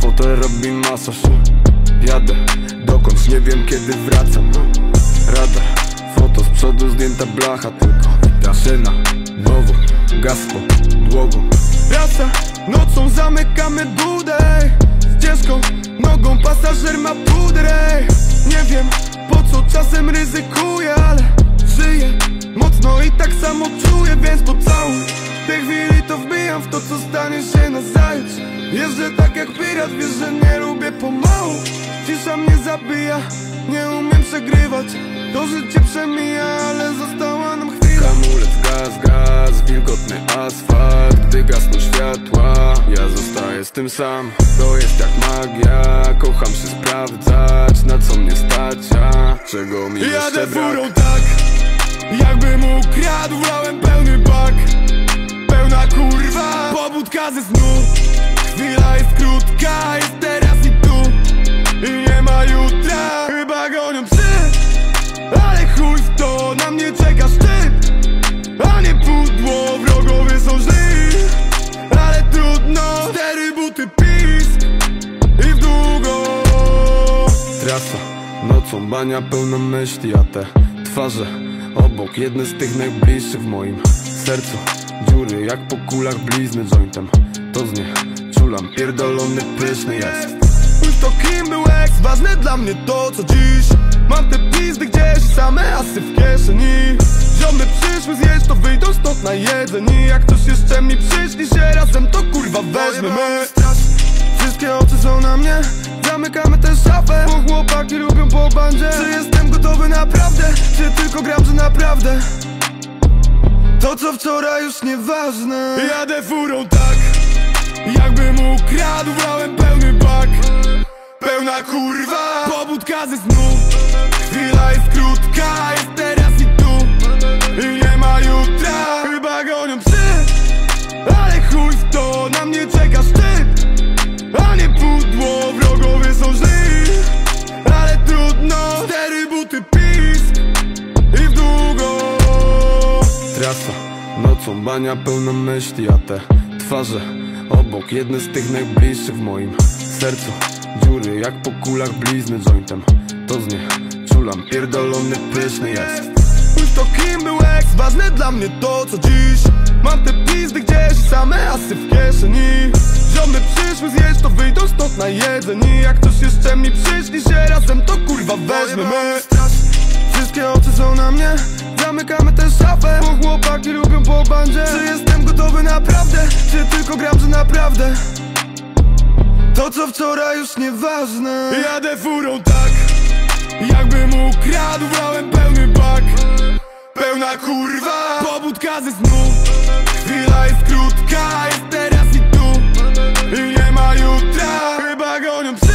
fotel robi masaż. Jadę, dokądś nie wiem kiedy wracam. Radar, foto z przodu zdjęta blacha tylko. Szyna, nowo, gaz podłogą Rasa, nocą zamykamy budę. Ścieżką, nogą pasażer ma pudrę. Nie wiem po co czasem ryzykuję, ale żyję Mocno i tak samo czuję, więc pocałuj W tej chwili to wbijam w to co stanie się na zajutrz Jeżdżę tak jak pirat, wiesz, że nie lubię pomału. Cisza mnie zabija, nie umiem przegrywać. To życie przemija, ale została nam chwila. Hamulec, gaz, gaz, wilgotny asfalt. Gdy gasną światła, ja zostaję z tym sam. To jest jak magia, kocham się sprawdzać Na co mnie stać, a czego mi jeszcze Jadę brak? furą tak, jakbym ukradł, brałem pełny bak. Pełna kurwa, pobudka ze snu Chwila jest krótka, jest teraz i tu. I nie ma jutra, chyba gonią psy. Ale chuj w to, na mnie czeka szczyt. A nie pudło, wrogowie są źli. Ale trudno, cztery buty pisk. I w długo. Trasa, nocą bania pełna myśli, a te twarze obok Jedne z tych najbliższych w moim sercu. Dziury jak po kulach blizny jointem. To z nie czulam, pierdolony pyszny jest. Spójrz to kim był ex, ważne dla mnie to co dziś. Mam te pizdy gdzieś, same asy w kieszeni. Ziomy przyszły zjeść, to wyjdą stąd na jedzenie. Jak ktoś jeszcze mi przyszli się razem, to kurwa weźmiemy Wszystkie oczy są na mnie Zamykamy tę szafę. Bo chłopaki lubią po bandzie. Czy jestem gotowy naprawdę? Czy tylko gram, że naprawdę? To co wczoraj już nieważne. Jadę furą tak Jakbym ukradł, brałem pełny bak. Pełna kurwa. Pobudka ze snu. Chwila jest krótka, jest teraz i tu. I nie ma jutra. Chyba gonią psy. Ale chuj w to, na mnie czeka szczyt. A nie pudło, wrogowie są źli Ale trudno Cztery buty pisk. I w długo. Trasa, nocą bania pełna myśli, a te twarze obok Jedne z tych najbliższych w moim sercu. Dziury jak po kulach blizny jointem. To z nie czulam, pierdolony pyszny jest. Spójrz to kim był ex, ważne dla mnie to co dziś. Mam te pizdy gdzieś, same asy w kieszeni. Ziomy przyszły zjeść, to wyjdą stąd na jedzenie. Jak ktoś jeszcze mi przyszli się razem, to kurwa weźmiemy Wszystkie oczy są na mnie Zamykamy tę szafę Bo chłopaki lubią po bandzie. Czy jestem gotowy naprawdę? Czy tylko gram, że naprawdę? To co wczoraj już nieważne. Jadę furą tak Jakbym ukradł, brałem pełny bak. Pełna kurwa Pobudka ze snu. Chwila jest krótka, jest teraz i tu. I nie ma jutra Chyba gonią psy.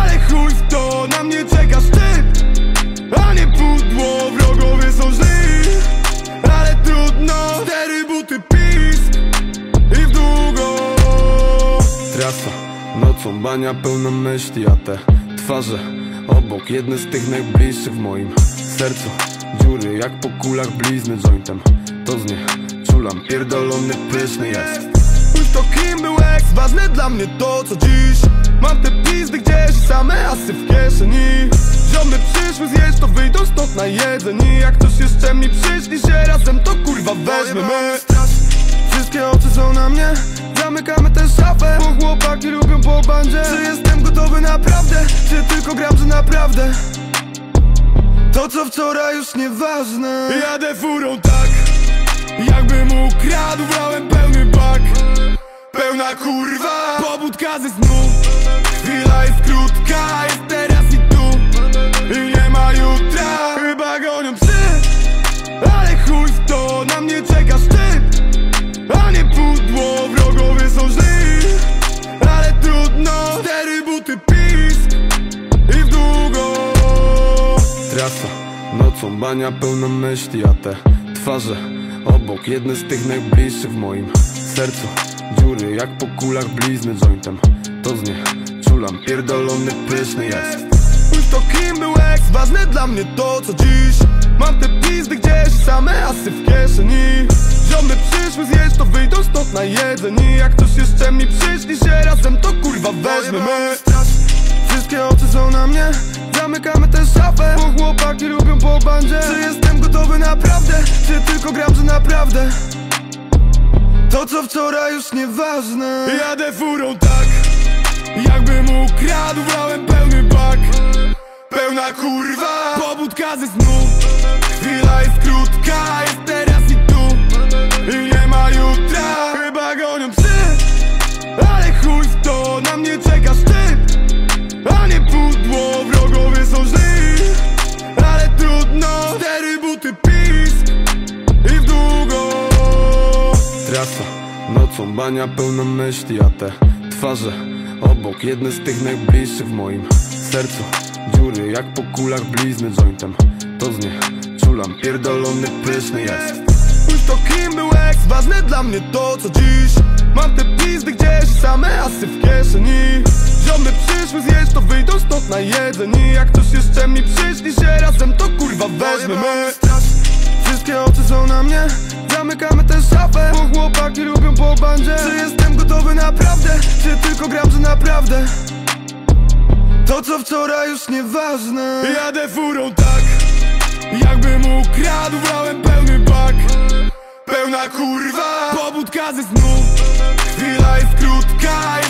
Ale chuj w to, na mnie czeka szczyt A nie pudło, są źli Ale trudno. Cztery buty pisk I w długo. Trasa, nocą bania pełna myśli, a te twarze obok Jedne z tych najbliższych w moim sercu. Dziury jak po kulach blizny jointem. To z nie czulam, pierdolony pyszny jest. Spójrz to kim był ex, ważne dla mnie to co dziś Mam te pizdy gdzieś, same asy w kieszeni. Ziomy przyszły zjeść, to wyjdą stąd na jedzenie Jak ktoś jeszcze mi przyszli się razem, to kurwa weźmiemy Wszystkie oczy są na mnie. Zamykamy tę szafę Bo chłopaki lubią po bandzie. Czy jestem gotowy naprawdę? Czy tylko gram, że naprawdę? To co wczoraj już nieważne. Jadę furą tak Jakbym ukradł, brałem pełny bak. Pełna kurwa Pobudka ze snu Jest krótka, jest teraz i tu. I nie ma jutra. Chyba gonią psy. Ale chuj w to, na mnie czeka szczyt. A nie pudło, wrogowie są źli. Ale trudno Cztery buty pisk. I w długo. Trasa, nocą bania pełna myśli, a te twarze obok Jedne z tych najbliższych w moim sercu. Dziury jak po kulach blizny jointem. To z nie pierdolony pyszny jest. Spójrz to kim był ex, ważne dla mnie to co dziś. Mam te pizdy gdzieś, same asy w kieszeni. Ziomy przyszły zjeść, to wyjdą stąd na jedzenie. Jak ktoś jeszcze mi przyszli się razem, to kurwa weźmiemy Wszystkie oczy są na mnie. Zamykamy tę szafę. Bo chłopaki lubią po bandzie. Czy jestem gotowy naprawdę? Czy tylko gram, że naprawdę? To co wczoraj już nieważne. Jadę furą tak Jakbym ukradł, brałem pełny bak. Pełna kurwa. Pobudka ze snu. Chwila jest krótka Jest teraz i tu. I nie ma jutra. Chyba gonią psy. Ale chuj w to Na mnie czeka szczyt. A nie pudło Wrogowie są źli Ale trudno Cztery buty pisk. I w długo. Trasa, nocą bania pełna myśli, a te twarze obok. Jedne z tych najbliższych w moim sercu. Dziury jak po kulach blizny jointem. To z nie czulam, pierdolony pyszny jest. Już to kim był ex, ważne dla mnie to co dziś. Mam te pizdy gdzieś i same asy w kieszeni. Ziomy przyszły zjeść, to wyjdą stąd na jedzenie Jak ktoś jeszcze mi przyszli się razem, to kurwa weźmiemy Wszystkie oczy są na mnie Zamykamy tę szafę Bo chłopaki lubią po bandzie Czy jestem gotowy naprawdę? Czy tylko gram, że naprawdę? To co wczoraj już nieważne Jadę furą tak Jakbym ukradł, brałem pełny bak Pełna kurwa Pobudka ze snu Chwila jest krótka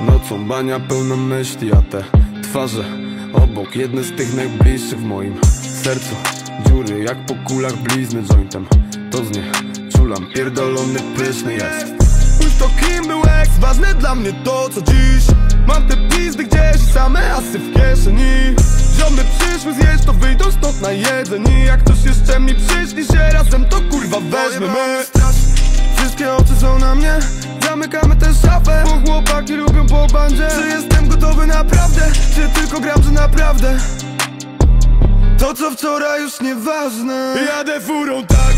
nocą bania pełna myśli, a te twarze obok Jedne z tych najbliższych w moim sercu. Dziury jak po kulach blizny jointem To z nie czulam, pierdolony pyszny jest. Już to kim był ex, ważne dla mnie to co dziś. Mam te pizdy gdzieś, same asy w kieszeni. Ziomy przyszły zjeść, to wyjdą stąd na jedzenie. Jak ktoś jeszcze mi przyszli się razem, to kurwa weźmiemy Wszystkie oczy są na mnie Zamykamy tę szafę Bo chłopaki lubią po bandzie. Czy jestem gotowy naprawdę? Czy tylko gram, że naprawdę? To co wczoraj już nieważne. Jadę furą tak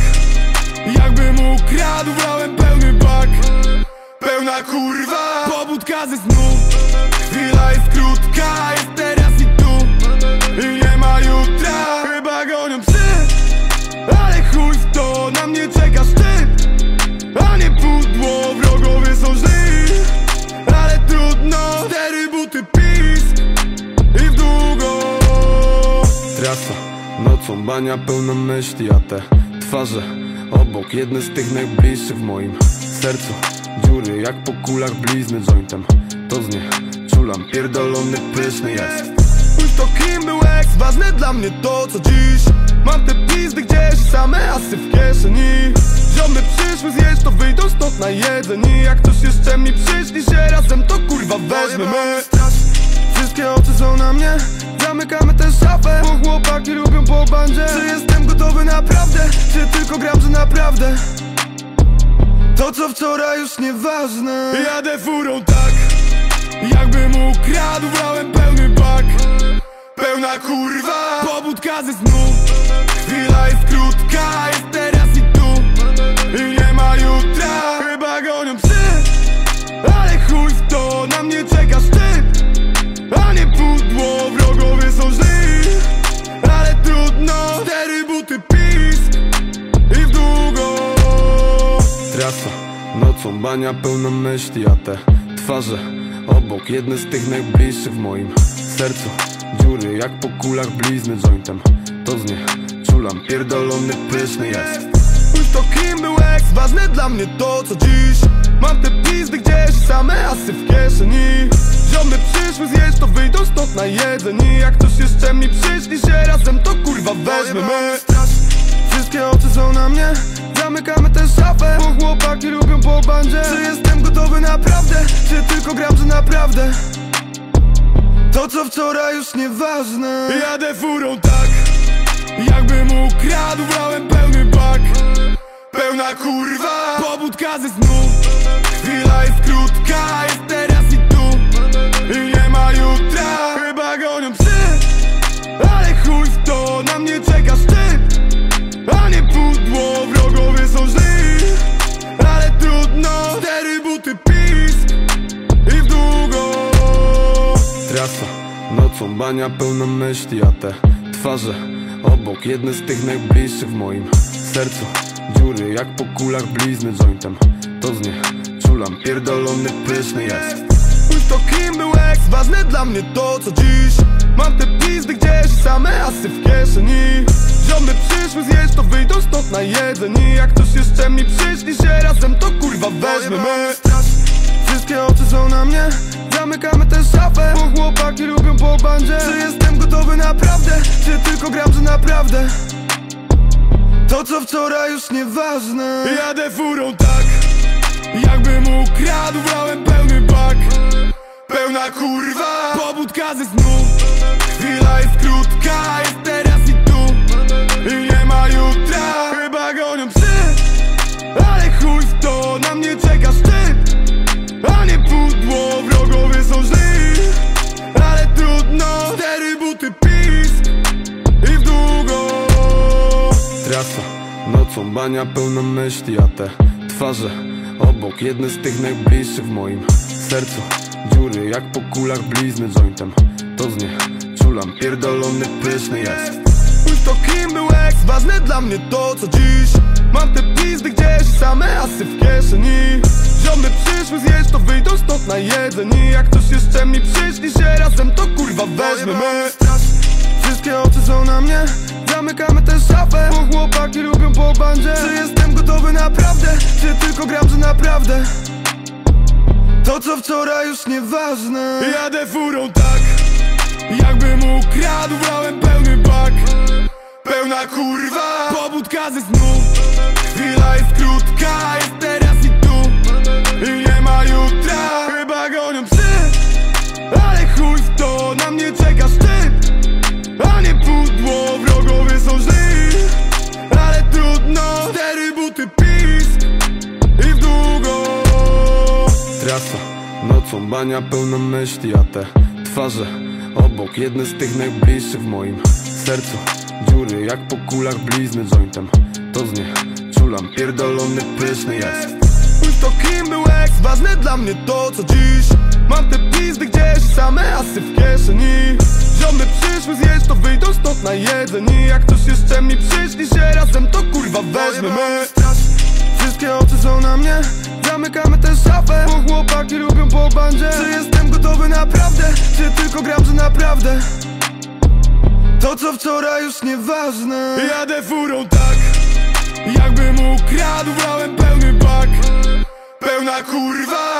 Jakbym ukradł, brałem pełny bak. Pełna kurwa. Pobudka ze snu Chwila jest krótka nocą bania pełna myśli, a te twarze obok Jedne z tych najbliższych w moim sercu. Dziury jak po kulach blizny jointem. To z nie czulam, pierdolony pyszny jest. Już to kim był ex, ważne dla mnie to co dziś. Mam te pizdy gdzieś i same asy w kieszeni. Ziomy przyszły zjeść, to wyjdą stąd na jedzenie. Jak ktoś jeszcze mi przyszli się razem, to kurwa weźmiemy. Wszystkie oczy są na mnie Zamykamy tę szafę. Bo chłopaki lubią po bandzie. Czy jestem gotowy naprawdę? Czy tylko gram, że naprawdę? To co wczoraj już nieważne. Jadę furą tak Jakbym ukradł, brałem pełny bak. Pełna kurwa. Pobudka ze snu Chwila jest krótka trudno Cztery buty pisk I w długo. Trasa, nocą bania pełna myśli, a te twarze obok Jedne z tych najbliższych w moim sercu. Dziury jak po kulach blizny jointem. To z nie czulam, pierdolony pyszny jest. Już to kim był ex, ważne dla mnie to co dziś Mam te pizdy gdzieś, same asy w kieszeni. Ziomy przyszły zjeść, to wyjdą stąd na jedzenie Jak ktoś jeszcze mi przyszli się razem, to kurwa weźmiemy Wszystkie oczy są na mnie. Zamykamy tę szafę Bo chłopaki lubią po bandzie. Czy jestem gotowy naprawdę? Czy tylko gram, że naprawdę? To co wczoraj już nieważne. Jadę furą tak Jakbym ukradł, brałem pełny bak. Pełna kurwa. Pobudka ze snu Walka jest teraz i tu. I nie ma jutra. Chyba gonią psy. Ale chuj w to, na mnie czeka szczyt. A nie pudło, wrogowie są źli. Ale trudno, cztery buty pisk. I w długo. Trasa, nocą bania pełna myśli A te twarze obok, jedne z tych najbliższych w moim sercu. Dziury jak po kulach blizny jointem. To z nich pierdolony pyszny jest. Spójrz to kim był ex, ważne dla mnie to co dziś. Mam te pizdy gdzieś i same asy w kieszeni. Ziomy przyszły zjeść to wyjdą stąd na jedzenie Jak ktoś jeszcze mi przyszli się razem to kurwa weźmiemy Wszystkie oczy są na mnie. Zamykamy tę szafę. Bo chłopaki lubią po bandzie. Czy jestem gotowy naprawdę? Czy tylko gram, że naprawdę? To co wczoraj już nieważne. Jadę furą tak Jakbym ukradł, brałem pełny bak. Pełna kurwa. Pobudka ze snu. Chwila jest krótka Jest teraz i tu. I nie ma jutra. Chyba gonią psy. Ale chuj w to Na mnie czeka szczyt. A nie pudło Wrogowie są źli Ale trudno Cztery buty pisk. I w długo. Trasa, nocą bania pełna myśli, a te twarze obok Jedne z tych najbliższych w moim sercu. Dziury jak po kulach blizny jointem. To z nie czulam, pierdolony pyszny jest. Spójrz to kim był ex, ważne dla mnie to co dziś. Mam te pizdy gdzieś i same asy w kieszeni. Ziomy przyszły zjeść to wyjdą stąd na jedzenie Jak ktoś jeszcze mi przyszli się razem to kurwa weźmiemy Wszystkie oczy są na mnie Zamykamy tę szafę Bo chłopaki lubią po bandzie Czy jestem gotowy naprawdę? Czy tylko gram, że naprawdę? To co wczoraj już nieważne Jadę furą tak Jakbym ukradł, brałem pełny bak Pełna kurwa Pobudka ze snu Chwila jest krótka nocą bania pełna myśli, a te twarze obok Jedne z tych najbliższych w moim sercu. Dziury jak po kulach blizny jointem To z nie czulam, pierdolony pyszny jest. Spójrz to kim był ex, ważne dla mnie to co dziś. Mam te pizdy gdzieś i same asy w kieszeni. Ziomy przyszły zjeść to wyjdą stąd na jedzenie Jak ktoś jeszcze mi przyszli się razem to kurwa weźmiemy. Wszystkie oczy są na mnie Zamykamy tę szafę Bo chłopaki lubią po bandzie Czy jestem gotowy naprawdę? Czy tylko gram, że naprawdę? To co wczoraj już nieważne Jadę furą tak Jakbym ukradł, brałem pełny bak Pełna kurwa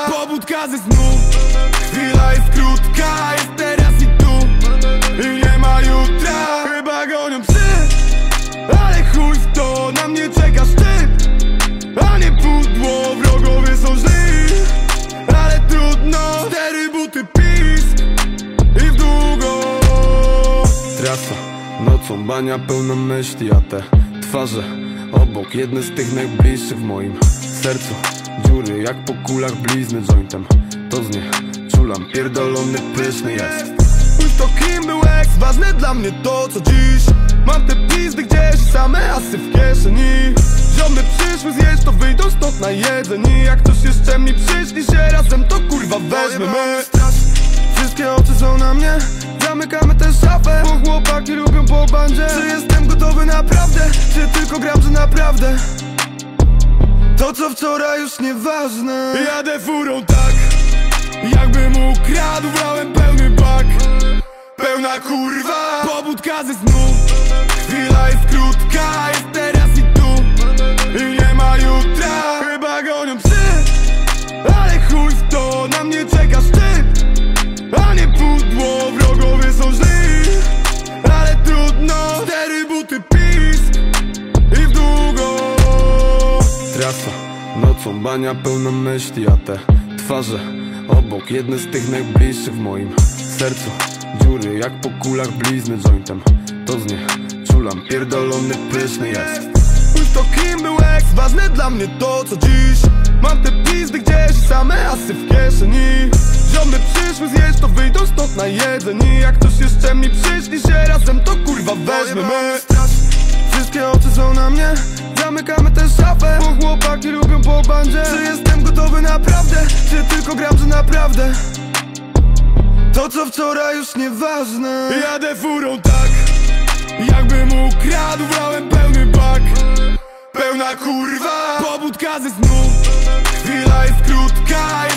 nocą bania pełna myśli, a te twarze obok Jedne z tych najbliższych w moim sercu. Dziury jak po kulach blizny jointem. To z nie czulam, pierdolony pyszny jest. Spójrz to kim był ex, ważne dla mnie to co dziś. Mam te pizdy gdzieś i same asy w kieszeni. Ziomy przyszły zjeść to wyjdą stąd na jedzenie. Jak ktoś jeszcze mi przyszli się razem to kurwa weźmiemy. Wszystkie oczy są na mnie Zamykamy tę szafę. Bo chłopaki lubią po bandzie. Czy jestem gotowy naprawdę? Czy tylko gram, że naprawdę? To co wczoraj już nieważne. Jadę furą tak Jakbym ukradł, brałem pełny bak. Pełna kurwa. Pobudka ze snu Chwila jest krótka trudno Cztery buty pisk I w długo. Trasa, nocą bania pełna myśli, a te twarze obok Jedne z tych najbliższych w moim sercu. Dziury jak po kulach blizny jointem. To z nie czulam, pierdolony pyszny jest. Spójrz to kim był ex, ważne dla mnie to co dziś. Mam te pizdy gdzieś same asy w kieszeni. Ziomy przyszły zjeść to stąd na jedzenie Jak ktoś jeszcze mi przyszli się razem to kurwa weźmiemy. Wszystkie oczy są na mnie. Zamykamy tę szafę. Bo chłopaki lubią po bandzie. Czy jestem gotowy naprawdę? Czy tylko gram, że naprawdę? To co wczoraj już nieważne. Jadę furą tak Jakbym ukradł, brałem pełny bak. Pełna kurwa. Pobudka ze snu. Chwila jest krótka,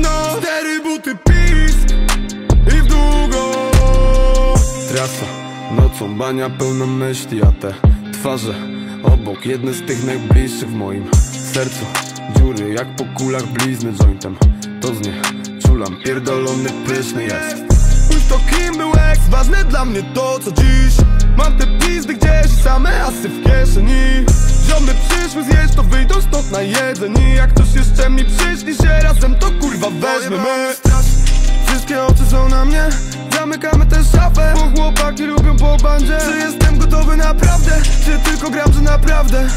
Trudno Cztery buty pisk I w długo. Trasa, nocą bania pełna myśli, a te twarze obok Jedne z tych najbliższych w moim sercu. Dziury jak po kulach blizny jointem To z nie czulam, pierdolony pyszny jest. Spójrz to kim był ex, ważne dla mnie to co dziś. Mam te pizdy gdzieś i same asy w kieszeni Ziomy przyszły zjeść to wyjdą stąd na jedzenie. Jak ktoś jeszcze mi przyszli się razem to kurwa weźmiemy Wszystkie oczy są na mnie. Zamykamy tę szafę Bo chłopaki lubią po bandzie. Czy jestem gotowy naprawdę? Czy tylko gram, że naprawdę?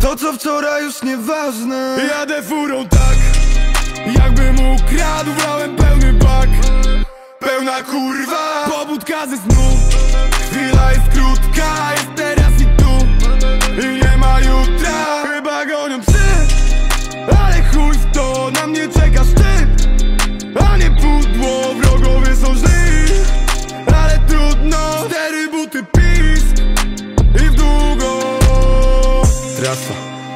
To co wczoraj już nieważne. Jadę furą tak Jakbym ukradł, brałem pełny bak. Pełna kurwa Pobudka ze snu. Chwila jest krótka, trudno Cztery buty pisk I w długo. Trasa,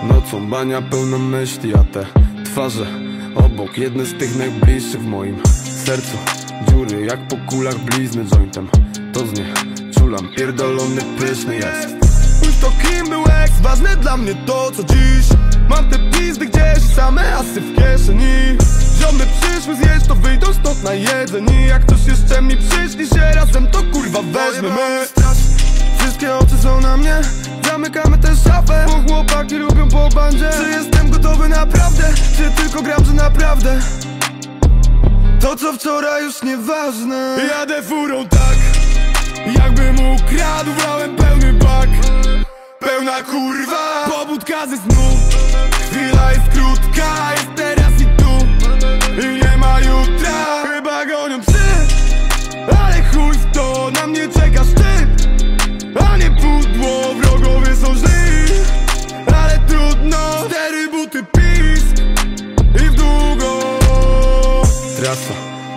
nocą bania pełna myśli, a te twarze obok Jedne z tych najbliższych w moim sercu. Dziury jak po kulach blizny jointem. To z nie czulam, pierdolony pyszny jest. Spójrz to kim był ex, ważne dla mnie to co dziś. Mam te pizdy gdzieś same asy w kieszeni Ziomy przyszły zjeść to wyjdą stąd na jedzenie. Jak ktoś jeszcze mi przyszli się razem to kurwa weźmiemy Wszystkie oczy są na mnie. Zamykamy tę szafę. Bo chłopaki lubią po bandzie. Czy jestem gotowy naprawdę? Czy tylko gram, że naprawdę? To co wczoraj już nieważne. Jadę furą tak Jakbym ukradł, brałem pełny bak. Pełna kurwa. Pobudka ze snu Chwila jest krótka,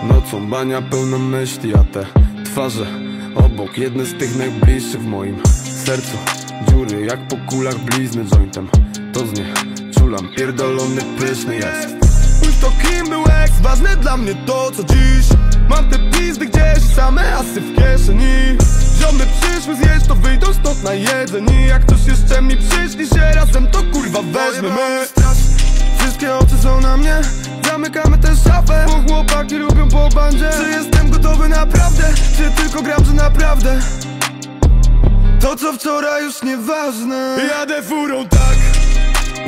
nocą bania pełna myśli, a te twarze obok Jedne z tych najbliższych w moim sercu. Dziury jak po kulach blizny jointem To z nie czulam, pierdolony pyszny jest. Spójrz to kim był ex, ważne dla mnie to co dziś. Mam te pizdy gdzieś i same asy w kieszeni. Ziomy przyszły zjeść to wyjdą stąd na jedzenie. Jak ktoś jeszcze mi przyszli się razem to kurwa weźmiemy. Wszystkie oczy są na mnie Zamykamy tę szafę Bo chłopaki lubią po bandzie Czy jestem gotowy naprawdę? Czy tylko gram, że naprawdę? To co wczoraj już nieważne Jadę furą tak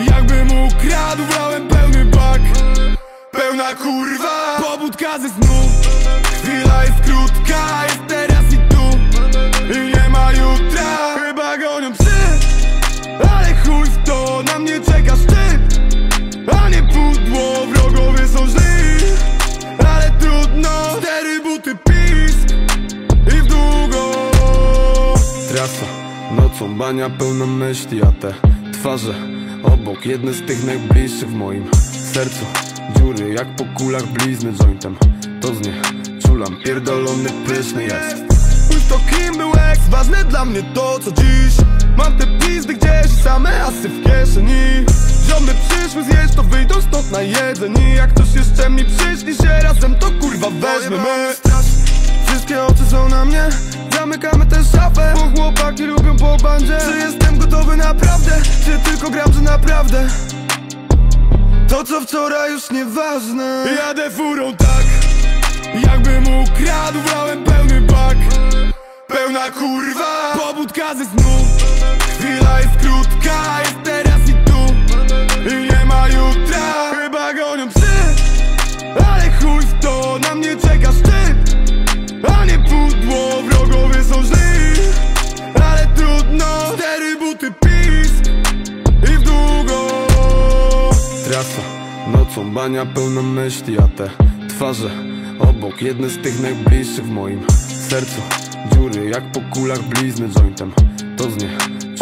Jakbym ukradł, brałem pełny bak Pełna kurwa Pobudka ze nocą bania pełna myśli, a te twarze obok Jedne z tych najbliższych w moim sercu. Dziury jak po kulach blizny jointem. To z nie czulam, pierdolony pyszny jest. Spójrz to kim był ex, ważne dla mnie to co dziś. Mam te pizdy gdzieś i same asy w kieszeni. Ziomy przyszły zjeść to wyjdą stąd na jedzenie. Jak ktoś jeszcze mi przyszli się razem to kurwa weźmiemy. Wszystkie oczy są na mnie Zamykamy tę szafę. Bo chłopaki lubią po bandzie. Czy jestem gotowy naprawdę? Czy tylko gram, że naprawdę? To co wczoraj już nieważne. Jadę furą tak Jakbym ukradł, brałem pełny bak. Pełna kurwa. Pobudka ze snu Chwila jest krótka, nocą bania pełna myśli, a te twarze obok Jedne z tych najbliższych w moim sercu. Jak po kulach blizny jointem. To z nie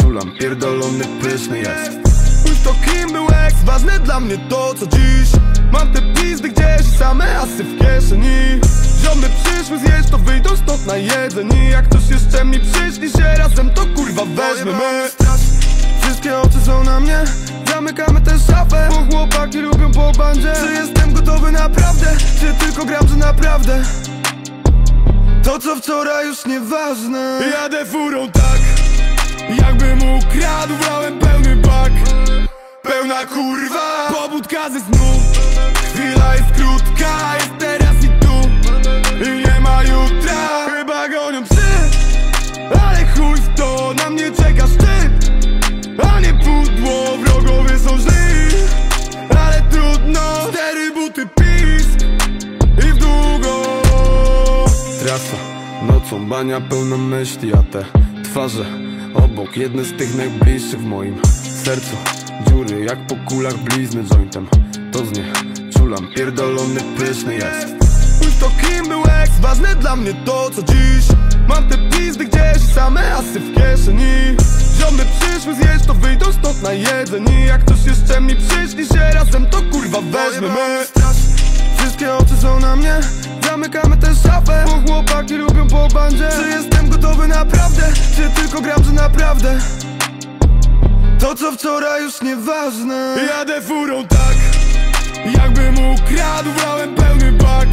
czulam, pierdolony pyszny jest. Spójrz to kim był ex, ważne dla mnie to co dziś. Mam te pizdy gdzieś, same asy w kieszeni. Ziomy przyszły zjeść, to wyjdą stąd na jedzenie. Jak ktoś jeszcze mi przyszli się razem, to kurwa weźmiemy Wszystkie oczy są na mnie Zamykamy tę szafę Bo chłopaki lubią po bandzie Czy jestem gotowy naprawdę? Czy tylko gram, że naprawdę? To co wczoraj już nieważne Jadę furą tak Jakbym ukradł, brałem pełny bak Pełna kurwa Pobudka ze snu Chwila jest krótka nocą bania pełna myśli, a te twarze obok Jedne z tych najbliższych w moim sercu. Dziury jak po kulach blizny jointem To z nie czulam, pierdolony pyszny jest. Spójrz to kim był ex, ważne dla mnie to co dziś. Mam te pizdy gdzieś, same asy w kieszeni. Ziomy przyszły zjeść, to wyjdą stąd na jedzenie Jak ktoś jeszcze mi przyszli się razem, to kurwa weźmiemy Wszystkie oczy są na mnie Zamykamy tę szafę Bo chłopaki lubią po bandzie Czy jestem gotowy naprawdę? Czy tylko gram, że naprawdę? To co wczoraj już nieważne Jadę furą tak Jakbym ukradł, brałem pełny bak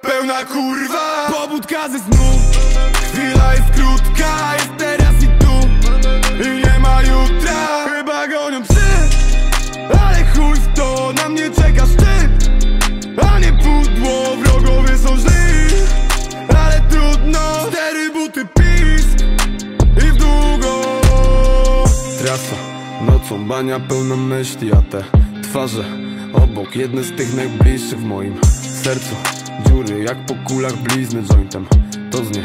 Pełna kurwa Pobudka ze snu Chwila jest krótka trudno Cztery buty pisk I w długo. Trasa, nocą bania pełna myśli, a te twarze obok Jedne z tych najbliższych w moim sercu. Dziury jak po kulach blizny jointem. To z nie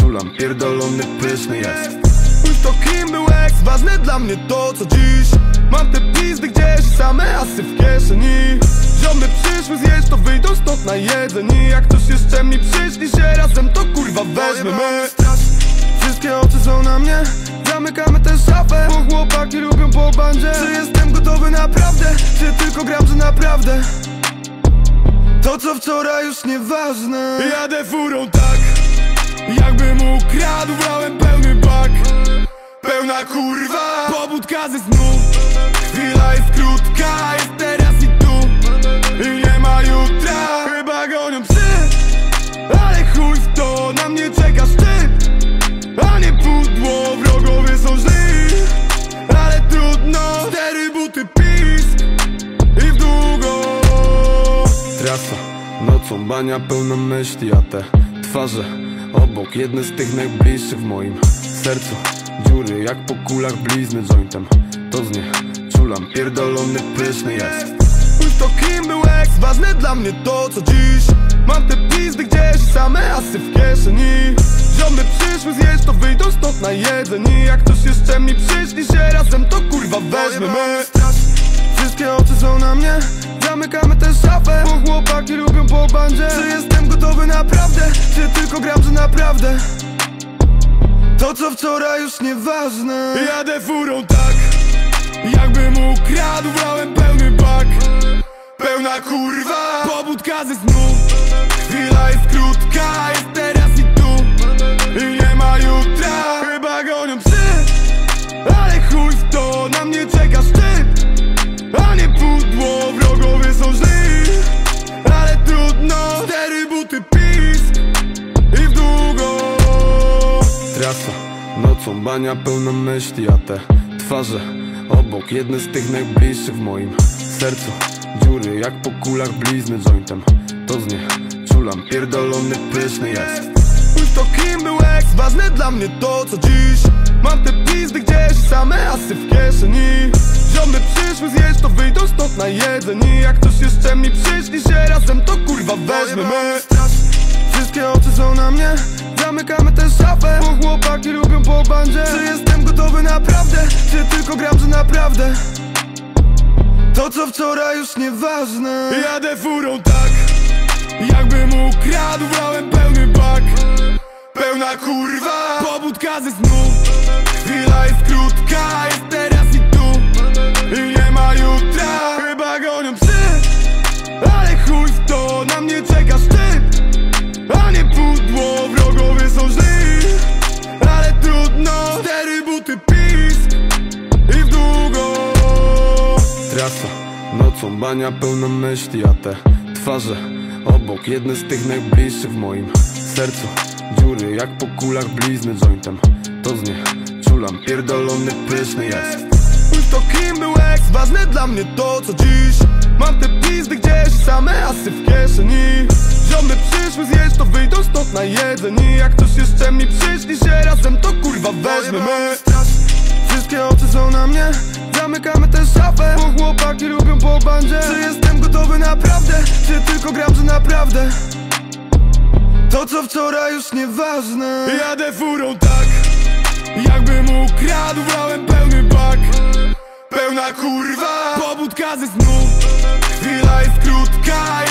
czulam, pierdolony pyszny jest. Spójrz to kim był ex, ważne dla mnie to co dziś. Mam te pizdy gdzieś, same asy w kieszeni Ziomy przyszły zjeść, to wyjdą stąd na jedzenie. Jak ktoś jeszcze mi przyszli się razem, to kurwa weźmiemy Wszystkie oczy są na mnie. Zamykamy tę szafę Bo chłopaki lubią po bandzie. Czy jestem gotowy naprawdę? Czy tylko gram, że naprawdę? To co wczoraj już nieważne. Jadę furą tak Jakbym ukradł, brałem pełny bak. Pełna kurwa. Pobudka ze snu Chwila jest krótka nocą bania pełna myśli, a te twarze obok Jedne z tych najbliższych w moim sercu. Dziury jak po kulach blizny jointem To z nie czulam, pierdolony pyszny jest. Spójrz to kim był ex, ważne dla mnie to co dziś. Mam te pizdy gdzieś, same asy w kieszeni. Ziomy przyszły zjeść, to wyjdą stąd na jedzenie. Jak ktoś jeszcze mi przyszli się razem, to kurwa weźmiemy Wszystkie oczy są na mnie Zamykamy tę szafę. Bo chłopaki lubią po bandzie. Czy jestem gotowy naprawdę? Czy tylko gram, że naprawdę? To co wczoraj już nieważne. Jadę furą tak Jakbym ukradł, brałem pełny bak. Pełna kurwa. Pobudka ze snu Chwila jest krótka bania pełna myśli, a te twarze obok Jedne z tych najbliższych w moim sercu. Dziury jak po kulach blizny jointem. To z nie czulam, pierdolony pyszny jest. Spójrz to kim był ex, ważne dla mnie to co dziś. Mam te pizdy gdzieś, same asy w kieszeni. Ziomy przyszły zjeść, to wyjdą stąd na jedzenie. Jak ktoś jeszcze mi przyszli się razem, to kurwa weźmiemy. Wszystkie oczy są na mnie Zamykamy tę szafę. Bo chłopaki lubią po bandzie. Czy jestem gotowy naprawdę? Czy tylko gram, że naprawdę? To co wczoraj już nieważne. Jadę furą tak Jakbym ukradł, brałem pełny bak. Pełna kurwa. Pobudka ze snu Chwila jest krótka nocą bania pełna myśli, a te twarze obok Jedne z tych najbliższych w moim sercu. Dziury jak po kulach blizny jointem. To z nie czulam, pierdolony pyszny jest. Już to kim był ex, ważne dla mnie to co dziś. Mam te pizdy gdzieś, same asy w kieszeni. Ziomy przyszły zjeść, to wyjdą stąd na jedzenie Jak ktoś jeszcze mi przyszli się razem, to kurwa weźmiemy. Wszystkie oczy są na mnie Zamykamy tę szafę Bo chłopaki lubią po bandzie. Czy jestem gotowy naprawdę? Czy tylko gram, że naprawdę? To co wczoraj już nieważne. Jadę furą tak Jakbym ukradł, brałem pełny bak. Pełna kurwa. Pobudka ze snu Chwila jest krótka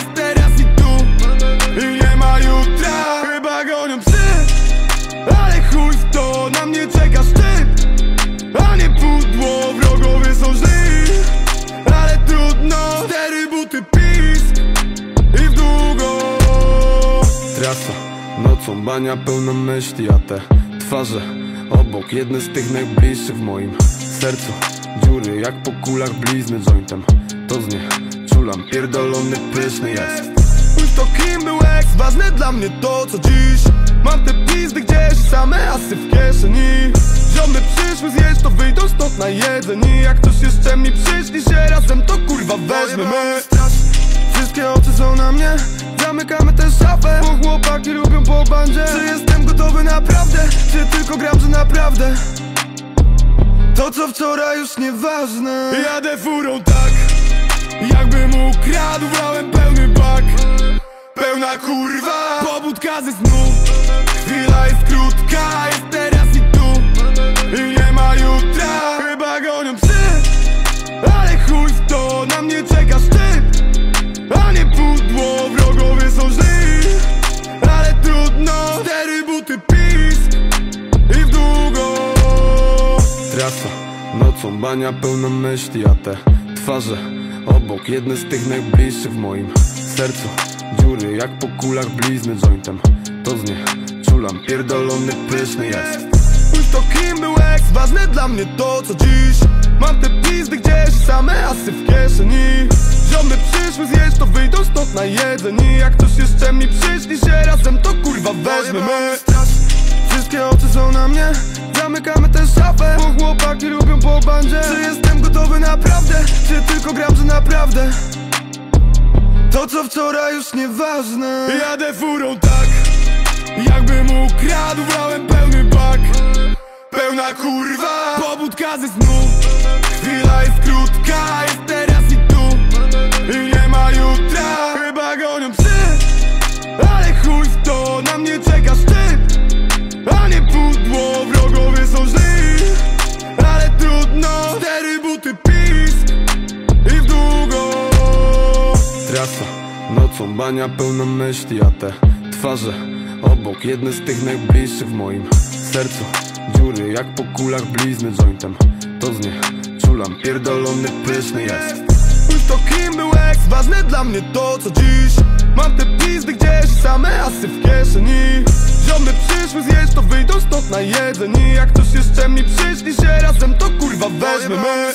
nocą bania pełna myśli, a te twarze obok Jedne z tych najbliższych w moim sercu. Dziury jak po kulach blizny jointem. To z nie czulam, pierdolony pyszny jest. Już to kim był ex, ważne dla mnie to co dziś. Mam te pizdy gdzieś, same asy w kieszeni. Ziomy przyszły zjeść, to wyjdą stąd na jedzenie Jak ktoś jeszcze mi przyszli się razem, to kurwa weźmiemy Wszystkie oczy są na mnie Zamykamy tę szafę Bo chłopaki lubią po bandzie Czy jestem gotowy naprawdę? Czy tylko gram, że naprawdę? To co wczoraj już nieważne Jadę furą tak Jakbym ukradł, brałem pełny bak Pełna kurwa Pobudka ze snu Chwila jest krótka trudno Cztery buty pisk I w długo. Trasa, nocą bania pełna myśli, a te twarze obok Jedne z tych najbliższych w moim sercu. Dziury jak po kulach blizny jointem. To z nie czulam, pierdolony pyszny jest. Już to kim był ex, ważne dla mnie to co dziś Mam te pizdy gdzieś, same asy w kieszeni. Ziomy przyszły zjeść, to wyjdą stąd na jedzenie Jak ktoś jeszcze mi przyszli się razem, to kurwa weźmiemy Wszystkie oczy są na mnie. Zamykamy tę szafę Bo chłopaki lubią po bandzie. Czy jestem gotowy naprawdę? Czy tylko gram, że naprawdę? To co wczoraj już nieważne. Jadę furą tak Jakbym ukradł, brałem pełny bak. Pełna kurwa. Pobudka ze snu krótka Jest teraz i tu. I nie ma jutra. Chyba gonią psy. Ale chuj w to Na mnie czeka szczyt. A nie pudło Wrogowie są źli. Ale trudno Cztery buty pisk. I w długo. Trasa, nocą bania pełna myśli, a te twarze obok Jedne z tych najbliższych w moim sercu. Dziury jak po kulach blizny jointem. To z nie czulam, pierdolony pyszny jest. Już to kim był ex, ważne dla mnie to co dziś. Mam te pizdy gdzieś, same asy w kieszeni. Ziomy przyszły zjeść, to wyjdą stąd na jedzenie. Jak ktoś jeszcze mi przyszli się razem, to kurwa weźmiemy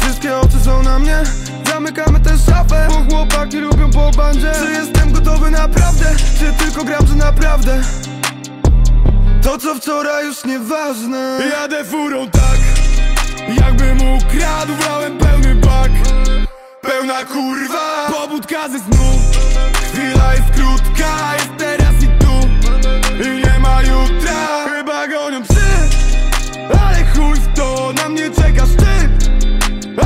Wszystkie oczy są na mnie. Zamykamy tę szafę Bo chłopaki lubią po bandzie. Czy jestem gotowy naprawdę? Czy tylko gram, że naprawdę? To co wczoraj już nieważne. Jadę furą tak Jakbym ukradł, brałem pełny bak. Pełna kurwa. Pobudka ze snu. Chwila jest krótka Jest teraz i tu. I nie ma jutra. Chyba gonią psy. Ale chuj w to Na mnie czeka szczyt.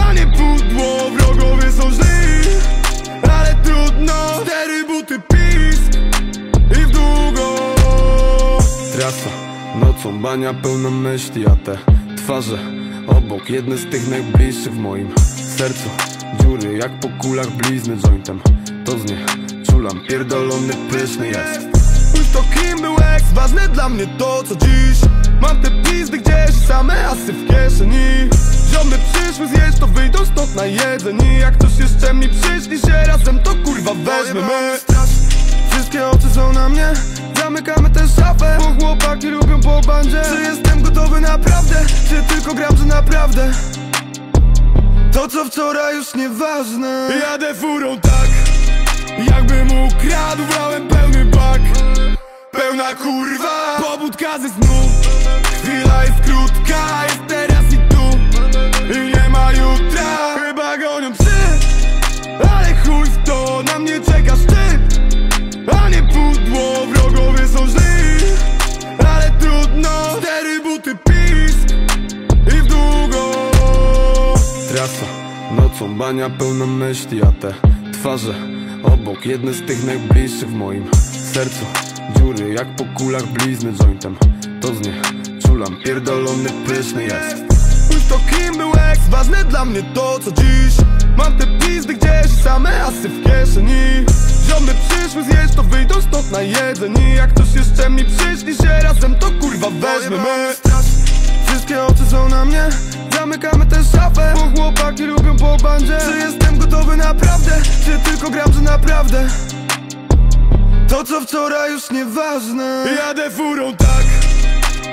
A nie pudło Wrogowie są źli. Ale trudno Cztery buty pisk. I w długo. Trasa, nocą bania pełna myśli, a te twarze obok Jedne z tych najbliższych w moim sercu. Dziury jak po kulach blizny jointem. To z nie czulam, pierdolony pyszny jest. Spójrz to kim był ex, ważne dla mnie to co dziś. Mam te pizdy gdzieś i same asy w kieszeni. Ziomy przyszły zjeść to wyjdą stąd na jedzeni Jak ktoś jeszcze mi przyszli się razem to kurwa weźmiemy. Wszystkie oczy są na mnie Zamykamy tę szafę. Bo chłopaki lubią po bandzie. Czy jestem gotowy naprawdę? Czy tylko gram, że naprawdę? To co wczoraj już nieważne. Jadę furą tak Jakbym ukradł, brałem pełny bak. Pełna kurwa. Pobudka ze snu Chwila jest krótka, trudno Cztery buty pisk I w długo. Trasa, nocą bania pełna myśli, a te twarze obok Jedne z tych najbliższych w moim sercu. Dziury jak po kulach blizny jointem. To z nie czulam, pierdolony pyszny jest. Spójrz to kim był ex, ważne dla mnie to co dziś. Mam te pizdy gdzieś, same asy w kieszeni Ziomy przyszły zjeść, to wyjdą stąd na jedzeni Jak ktoś jeszcze mi przyszli się razem, to kurwa weźmiemy Wszystkie oczy są na mnie. Zamykamy tę szafę Bo chłopaki lubią po bandzie. Czy jestem gotowy naprawdę? Czy tylko gram, że naprawdę? To co wczoraj już nieważne. Jadę furą tak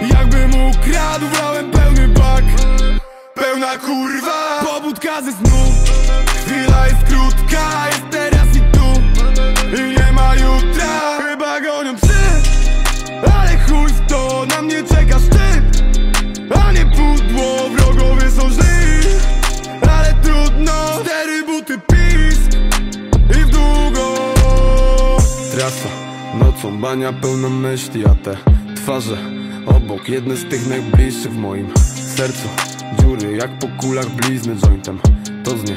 Jakbym ukradł, brałem pełny bak. Pełna kurwa Pobudka ze snu. Chwila jest krótka, nocą bania pełna myśli, a te twarze obok Jedne z tych najbliższych w moim sercu. Dziury jak po kulach blizny jointem. To z nie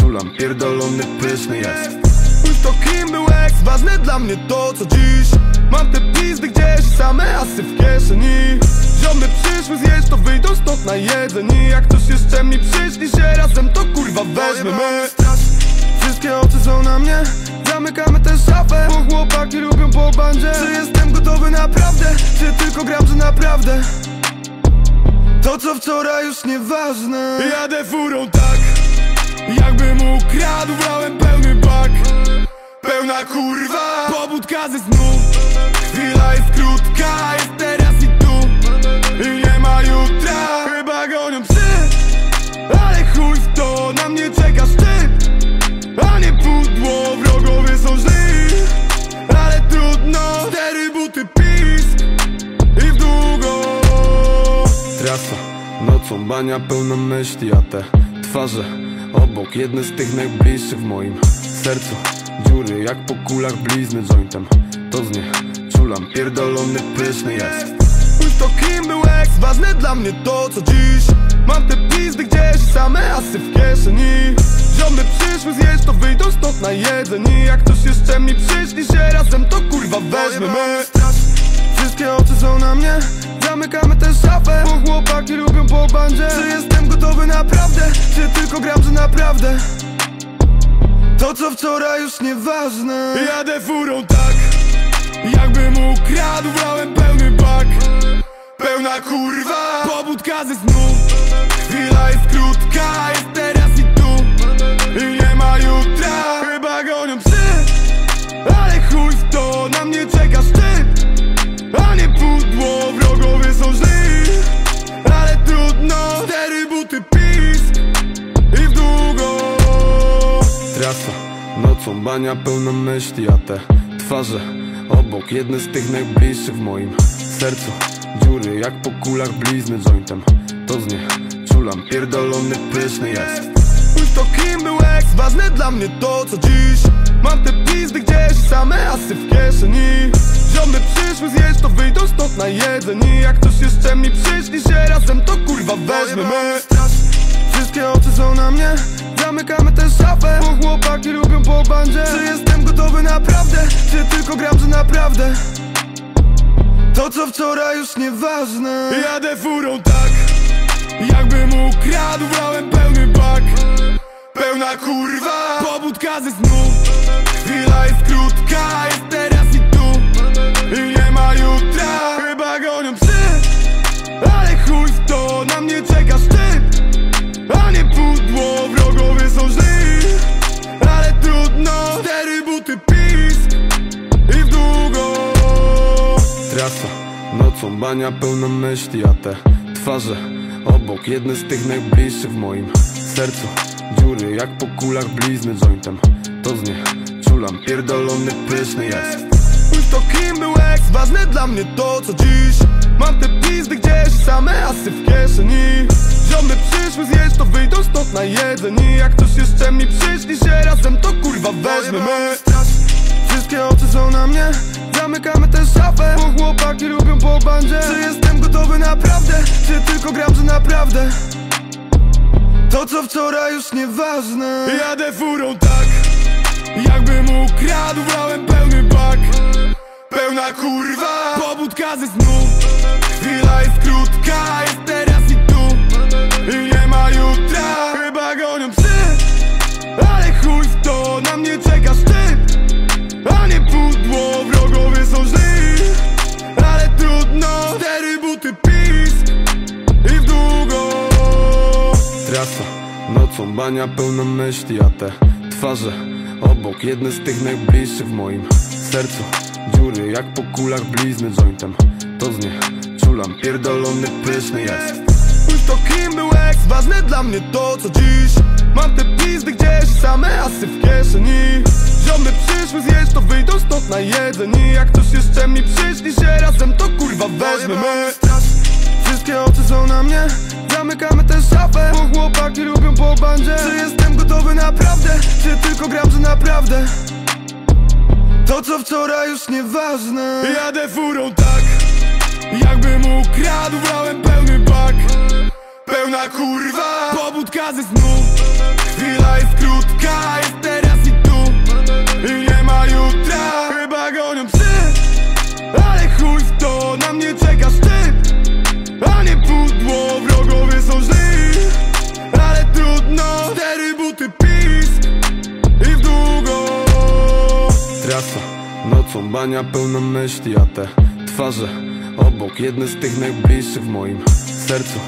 czulam, pierdolony pyszny jest. Spójrz to kim był ex, ważne dla mnie to co dziś. Mam te pizdy gdzieś, same asy w kieszeni. Ziomy przyszły zjeść, to wyjdą stąd na jedzeni. Jak ktoś jeszcze mi przyszli się razem, to kurwa weźmiemy Wszystkie oczy są na mnie Zamykamy tę szafę Bo chłopaki lubią po bandzie Czy jestem gotowy naprawdę? Czy tylko gram, że naprawdę? To co wczoraj już nieważne Jadę furą tak Jakbym ukradł, brałem pełny bak Pełna kurwa Pobudka ze snu Chwila jest krótka, trudno Cztery buty pisk I w długo. Trasa, nocą bania pełna myśli, a te twarze obok Jedne z tych najbliższych w moim sercu. Dziury jak po kulach blizny jointem. To z nie czulam, pierdolony pyszny jest. Spójrz to kim był ex, ważne dla mnie to co dziś. Mam te pizdy gdzieś, same asy w kieszeni stąd na jedzeni Jak ktoś jeszcze mi przyszli się razem, to kurwa weźmiemy Wszystkie oczy są na mnie Zamykamy tę szafę. Bo chłopaki lubią po bandzie. Czy jestem gotowy naprawdę? Czy tylko gram, że naprawdę? To co wczoraj już nieważne. Jadę furą tak Jakbym ukradł, brałem pełny bak. Pełna kurwa Pobudka ze snu. Chwila jest krótka, nocą bania pełna myśli, a te twarze obok Jedne z tych najbliższych w moim sercu. Dziury jak po kulach blizny jointem To z nie czulam, pierdolony pyszny jest. Spójrz to kim był ex, ważne dla mnie to co dziś. Mam te pizdy gdzieś, same asy w kieszeni. Ziomy przyszły zjeść, to wyjdą stąd na jedzeni Jak ktoś jeszcze mi przyszli się razem, to kurwa weźmiemy Wszystkie oczy są na mnie Zamykamy tę szafę. Bo chłopaki lubią po bandzie. Czy jestem gotowy naprawdę? Czy tylko gram, że naprawdę? To co wczoraj już nieważne. Jadę furą tak Jakbym ukradł, brałem pełny bak. Pełna kurwa. Pobudka ze snu Chwila jest krótka, dno Cztery buty pisk i w długo. Trasa, nocą bania pełna myśli, a te twarze obok Jedne z tych najbliższych w moim sercu. Dziury jak po kulach blizny jointem. To z nie czulam, pierdolony pyszny jest. Pójdź to kim był ex, ważne dla mnie to co dziś. Mam te pizdy gdzieś i same asy w kieszeni. Ziomy przyszły zjeść, to wyjdą stąd na jedzeni Jak ktoś jeszcze mi przyszli się razem, to kurwa weźmiemy Wszystkie oczy są na mnie. Zamykamy tę szafę Bo chłopaki lubią po bandzie. Czy jestem gotowy naprawdę? Czy tylko gram, że naprawdę? To co wczoraj już nieważne. Jadę furą tak Jakbym ukradł, brałem pełny bak. Pełna kurwa. Pobudka ze snu Chwila jest krótka, trudno Cztery buty pisk I w długo. Trasa, nocą bania pełna myśli, a te twarze obok Jedne z tych najbliższych w moim sercu. Dziury jak po kulach blizny jointem. To z nie czulam, pierdolony pyszny jest. Spójrz to kim był ex, ważne dla mnie to co dziś Mam te pizdy gdzieś, same asy w kieszeni. Ziomy przyszły zjeść, to wyjdą stąd na jedzeni. Jak ktoś jeszcze mi przyszli się razem, to kurwa weźmiemy Wszystkie oczy są na mnie. Zamykamy tę szafę Bo chłopaki lubią po bandzie. Czy jestem gotowy naprawdę? Czy tylko gram, że naprawdę? To co wczoraj już nieważne. Jadę furą tak Jakbym ukradł, brałem pełny bak. Pełna kurwa. Pobudka ze snu Chwila jest krótka, jest teraz i tu. I nie ma jutra. Chyba gonią psy Ale chuj w to, na mnie czeka szczyt. A nie pudło, wrogowie są źli. Ale trudno Cztery buty pisk. I w długo. Trasa, nocą bania pełna myśli, a te twarze obok Jedne z tych najbliższych w moim sercu.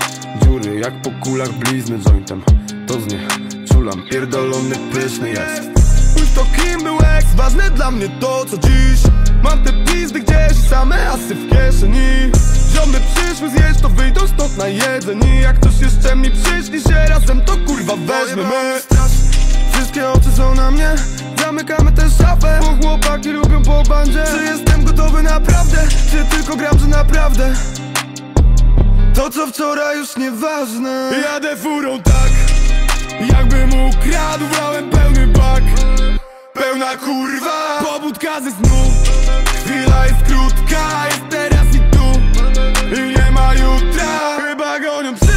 Dziury jak po kulach blizny jointem. To z nie pierdolony pyszny jest. Spójrz to kim był ex, ważne dla mnie to co dziś. Mam te pizdy gdzieś, same asy w kieszeni. Ziomy przyszły zjeść, to wyjdą stąd na jedzeni Jak ktoś jeszcze mi przyszli się razem, to kurwa weźmiemy Wszystkie oczy są na mnie. Zamykamy tę szafę. Bo chłopaki lubią po bandzie. Czy jestem gotowy naprawdę? Czy tylko gram, że naprawdę? To co wczoraj już nieważne. Jadę furą tak Jakbym ukradł, brałem pełny bak. Pełna kurwa. Pobudka ze snu. Chwila jest krótka, jest teraz i tu. I nie ma jutra. Chyba gonią psy.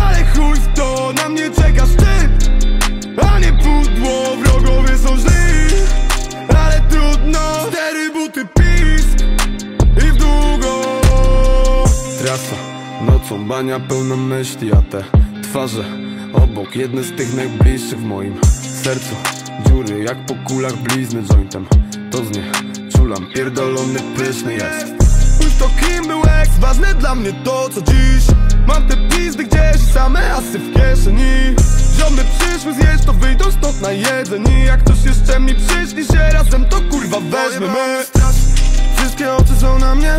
Ale chuj w to, na mnie czeka szczyt. A nie pudło, wrogowie są źli. Ale trudno Cztery buty pisk. I w długo. Trasa, nocą bania pełna myśli, a te twarze obok Jedne z tych najbliższych w moim sercu. Dziury jak po kulach blizny jointem. To z nie czulam, pierdolony pyszny jest. Spójrz to kim był ex, ważne dla mnie to co dziś. Mam te pizdy gdzieś, same asy w kieszeni. Ziomy przyszły zjeść, to wyjdą stąd na jedzeni. Jak ktoś jeszcze mi przyszli się razem, to kurwa weźmiemy Wszystkie oczy są na mnie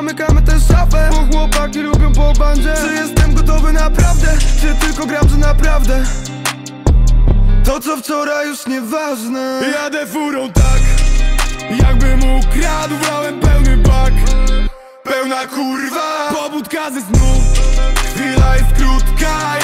Zamykamy tę szafę Bo chłopaki lubią po bandzie Czy jestem gotowy naprawdę? Czy tylko gram, że naprawdę? To co wczoraj już nieważne Jadę furą tak Jakbym ukradł, brałem pełny bak Pełna kurwa Pobudka ze snu Chwila jest krótka,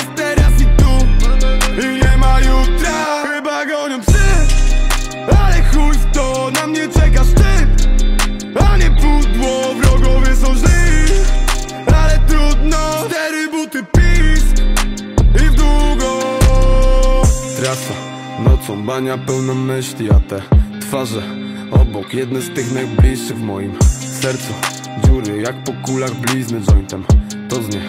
nocą bania pełna myśli, a te twarze obok Jedne z tych najbliższych w moim sercu. Dziury jak po kulach blizny jointem To z nie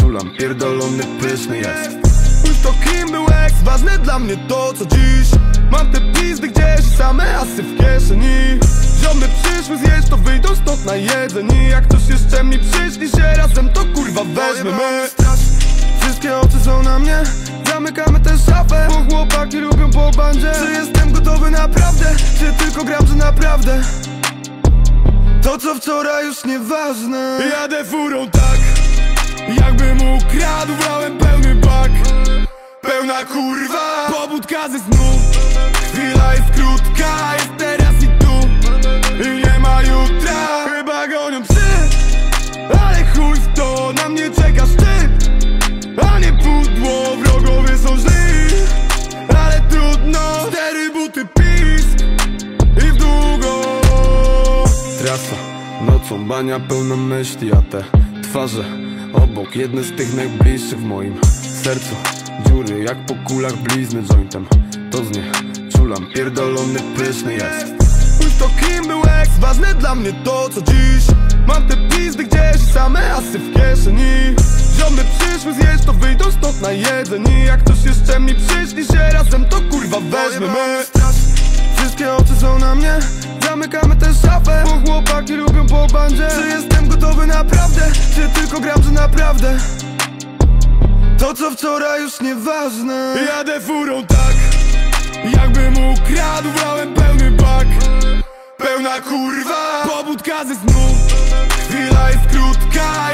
czulam, pierdolony pyszny jest. Spójrz to kim był ex, ważne dla mnie to co dziś. Mam te pizdy gdzieś, same asy w kieszeni. Ziomy przyszły zjeść, to wyjdą stąd na jedzeni Jak ktoś jeszcze mi przyszli się razem, to kurwa weźmiemy Wszystkie oczy są na mnie Zamykamy tę szafę Bo chłopaki lubią po bandzie Czy jestem gotowy naprawdę? Czy tylko gram, że naprawdę? To co wczoraj już nieważne Jadę furą tak Jakbym ukradł, brałem pełny bak Pełna kurwa Pobudka ze snu Chwila jest krótka, trudno Cztery buty pisk I w długo. Trasa, nocą bania pełna myśli, a te twarze obok Jedne z tych najbliższych w moim sercu. Dziury jak po kulach blizny jointem. To z nie czulam, pierdolony pyszny jest. Spójrz to kim był ex, ważne dla mnie to co dziś. Mam te pizdy gdzieś i same asy w kieszeni Ziomy przyszły zjeść to wyjdą stąd na jedzeni Jak ktoś jeszcze mi przyszli się razem to kurwa weźmiemy Wszystkie oczy są na mnie. Zamykamy tę szafę Bo chłopaki lubią po bandzie. Czy jestem gotowy naprawdę? Czy tylko gram, że naprawdę? To co wczoraj już nieważne. Jadę furą tak Jakbym ukradł, brałem pełny bak. Pełna kurwa. Pobudka ze snu Chwila jest krótka,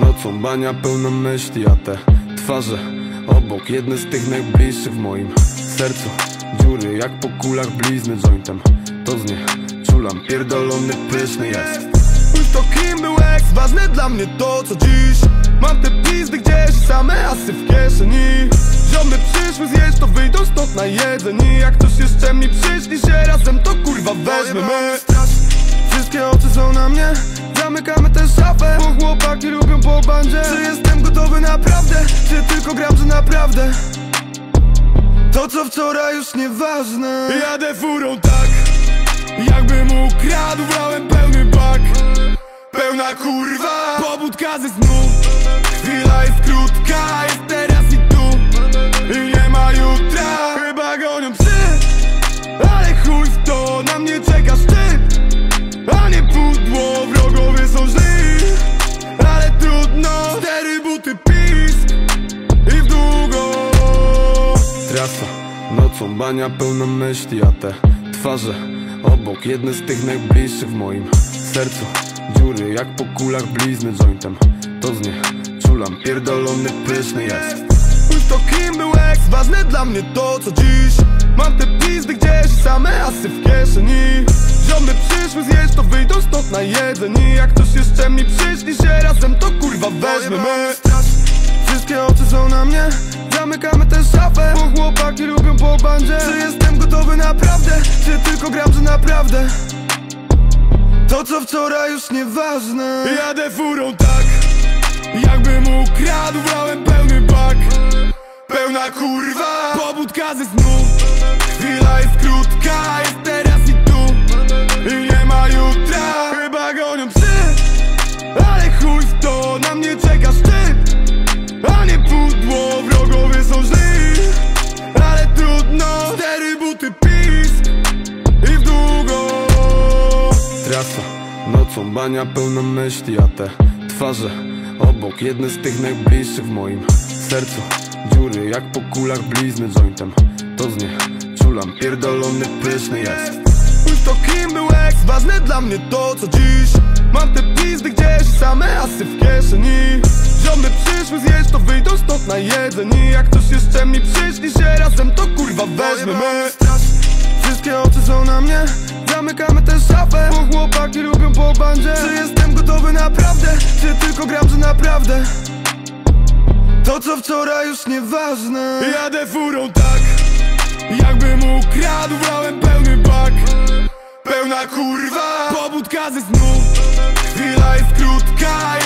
nocą bania pełna myśli, a te twarze obok Jedne z tych najbliższych w moim sercu. Dziury jak po kulach blizny jointem. To z nie czulam, pierdolony pyszny jest. Spójrz to kim był ex, ważne dla mnie to co dziś. Mam te pizdy gdzieś, same asy w kieszeni. Ziomy przyszły zjeść, to wyjdą stąd na jedzeni. Jak ktoś jeszcze mi przyszli się razem, to kurwa weźmiemy. Wszystkie oczy są na mnie Zamykamy tę szafę Bo chłopaki lubią po bandzie Czy jestem gotowy naprawdę? Czy tylko gram, że naprawdę? To co wczoraj już nieważne Jadę furą tak Jakbym ukradł, brałem pełny bak Pełna kurwa Pobudka ze snu Chwila jest krótka, nocą bania pełna myśli, a te twarze obok Jedne z tych najbliższych w moim sercu. Dziury jak po kulach blizny jointem. To z nie czulam, pierdolony pyszny jest. Spójrz to kim był ex, ważne dla mnie to co dziś. Mam te pizdy gdzieś, same asy w kieszeni. Ziomy przyszły zjeść, to wyjdą stąd na jedzeni. Jak ktoś jeszcze mi przyszli się razem, to kurwa weźmiemy Wszystkie oczy są na mnie Zamykamy tę szafę Bo chłopaki lubią po bandzie Czy jestem gotowy naprawdę? Czy tylko gram, że naprawdę? To co wczoraj już nieważne Jadę furą tak Jakbym ukradł, brałem pełny bak Pełna kurwa Pobudka ze snu Chwila jest krótka, nocą bania pełna myśli, a te twarze obok Jedne z tych najbliższych w moim sercu. Dziury jak po kulach blizny jointem. To z nie czulam, pierdolony pyszny jest. Spójrz to kim był ex, ważne dla mnie to co dziś. Mam te pizdy gdzieś, same asy w kieszeni. Ziomy przyszły zjeść, to wyjdą stąd na jedzeni. Jak ktoś jeszcze mi przyszli się razem, to kurwa weźmiemy Wszystkie oczy są na mnie Zamykamy tę szafę. Bo chłopaki lubią po bandzie. Czy jestem gotowy naprawdę? Czy tylko gram, że naprawdę? To co wczoraj już nieważne. Jadę furą tak Jakbym ukradł, brałem pełny bak. Pełna kurwa. Pobudka ze snu Chwila jest krótka,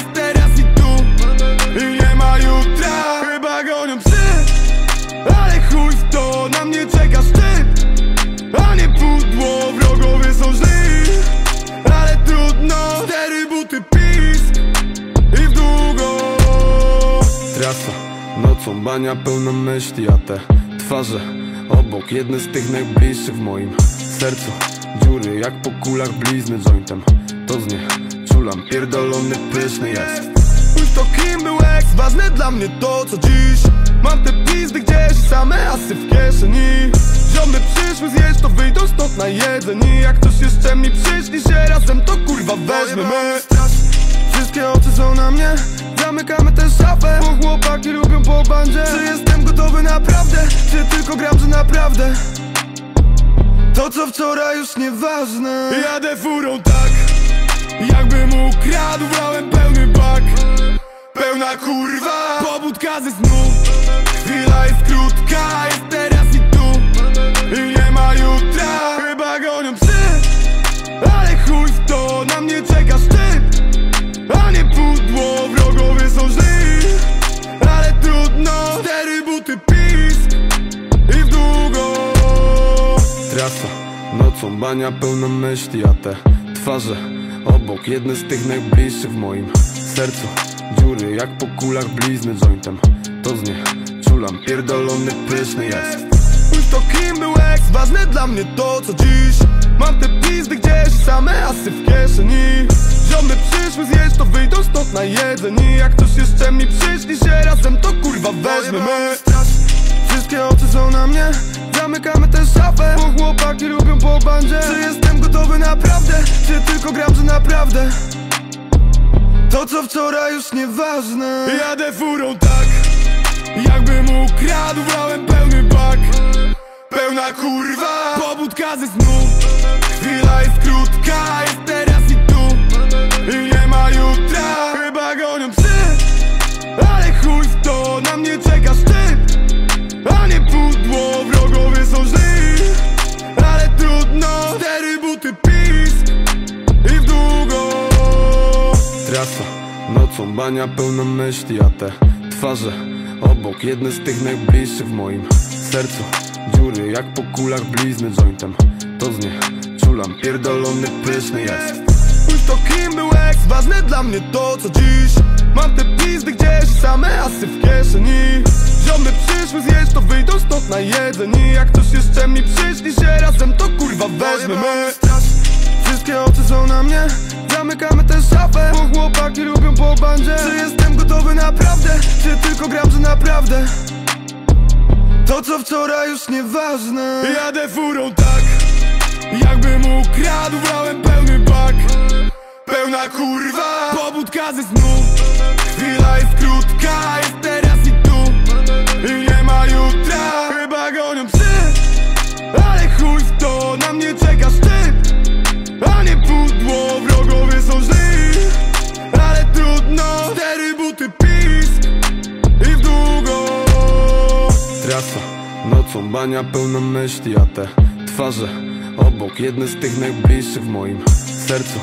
nocą bania pełna myśli, a te twarze obok Jedne z tych najbliższych w moim sercu. Dziury jak po kulach blizny jointem To z nie czulam, pierdolony pyszny jest. Spójrz to kim był ex, ważne dla mnie to co dziś. Mam te pizdy gdzieś, same asy w kieszeni. Ziomy przyszły zjeść, to wyjdą stąd na jedzenie. Jak ktoś jeszcze mi przyszli się razem, to kurwa weźmiemy. Wszystkie oczy są na mnie Zamykamy tę szafę. Bo chłopaki lubią po bandzie. Czy jestem gotowy naprawdę? Czy tylko gram, że naprawdę? To co wczoraj już nieważne. Jadę furą tak Jakbym ukradł, brałem pełny bak. Pełna kurwa. Pobudka ze snu Chwila jest krótka trudno Cztery buty pisk I w długo. Trasa, nocą bania pełna myśli, a te twarze obok Jedne z tych najbliższych w moim sercu. Dziury jak po kulach blizny jointem. To z nie czulam, pierdolony pyszny jest. Spójrz to kim był ex, ważne dla mnie to co dziś Mam te pizdy gdzieś, same asy w kieszeni. Ziomy przyszły zjeść, to wyjdą stąd na jedzenie. Jak ktoś jeszcze mi przyszli się razem, to kurwa weźmiemy Wszystkie oczy są na mnie. Zamykamy tę szafę Bo chłopaki lubią po bandzie. Czy jestem gotowy naprawdę? Czy tylko gram, że naprawdę? To co wczoraj już nieważne. Jadę furą tak Jakbym ukradł, brałem pełny bak. Pełna kurwa. Pobudka ze krótka Jest teraz i tu. I nie ma jutra. Chyba gonią psy. Ale chuj w to Na mnie czeka szczyt. A nie pudło Wrogowie są źli. Ale trudno Cztery buty pisk. I w długo Trasa, nocą bania pełna myśli, a te twarze obok Jedne z tych najbliższych w moim sercu. Dziury jak po kulach blizny jointem. To z nie czulam, pierdolony pyszny jest. Spójrz to kim był ex, ważne dla mnie to co dziś. Mam te pizdy gdzieś, same asy w kieszeni. Ziomy przyszły zjeść, to wyjdą stąd na jedzenie Jak ktoś jeszcze mi przyszli się razem, to kurwa weźmiemy Wszystkie oczy są na mnie Zamykamy tę szafę. Bo chłopaki lubią po bandzie. Czy jestem gotowy naprawdę? Czy tylko gram, że naprawdę? To co wczoraj już nieważne. Jadę furą tak Jakbym ukradł, brałem pełny bak. Pełna kurwa. Pobudka ze snu. Chwila jest krótka Jest teraz i tu. I nie ma jutra. Chyba gonią psy. Ale chuj w to Na mnie czeka szczyt. A nie pudło Wrogowie są źli. Ale trudno Cztery buty pisk. I w długo. Trasa, nocą bania pełna myśli, a te twarze obok Jedne z tych najbliższych w moim sercu.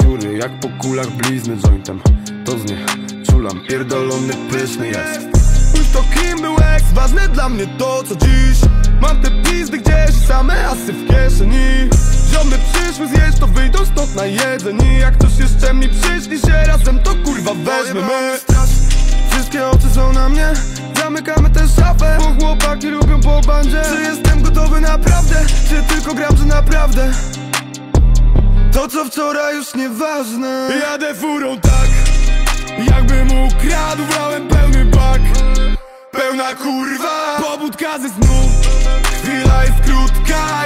Dziury jak po kulach blizny jointem. To z nie czulam, pierdolony pyszny jest. Spójrz to kim był ex, ważne dla mnie to co dziś. Mam te pizdy gdzieś, same asy w kieszeni. Ziomy przyszły zjeść, to wyjdą stąd na jedzenie Jak ktoś jeszcze mi przyszli się razem, to kurwa weźmiemy Wszystkie oczy są na mnie Zamykamy tę szafę Bo chłopaki lubią po bandzie Czy jestem gotowy naprawdę? Czy tylko gram, że naprawdę? To co wczoraj już nieważne Jadę furą tak Jakbym ukradł, brałem pełny bak Pełna kurwa Pobudka ze snu Chwila jest krótka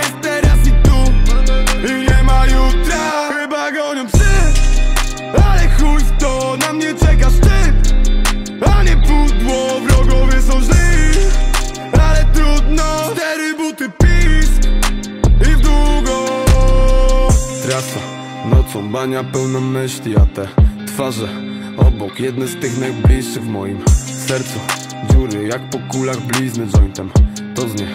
nocą bania pełna myśli, a te twarze obok Jedne z tych najbliższych w moim sercu. Dziury jak po kulach blizny jointem. To z nie